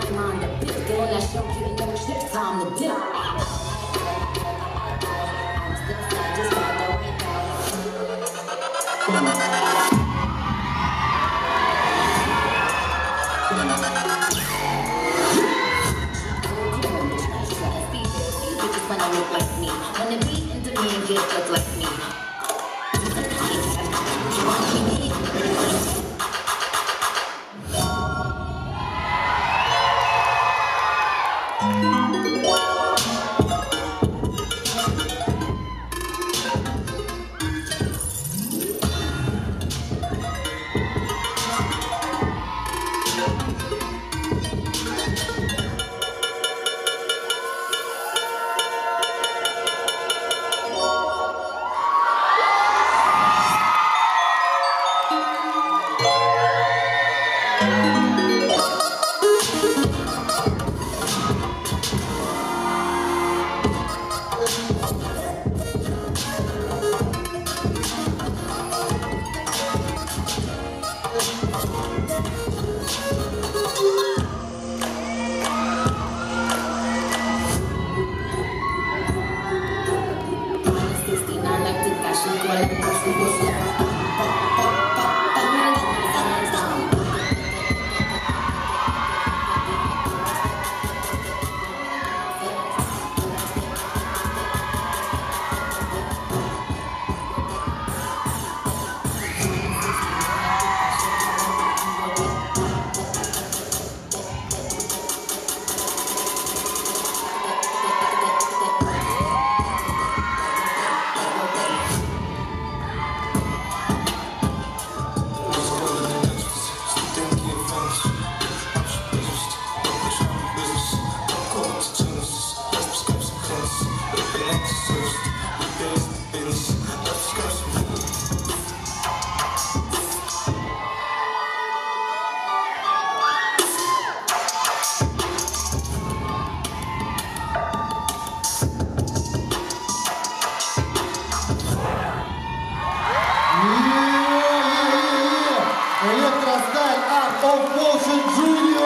this dummy? I ain't mind a bit. Still on that show, getting no chips. Time to dip. I'm still just the look like me. Wanna be into me get just like me. Bye. Of Motion Junior!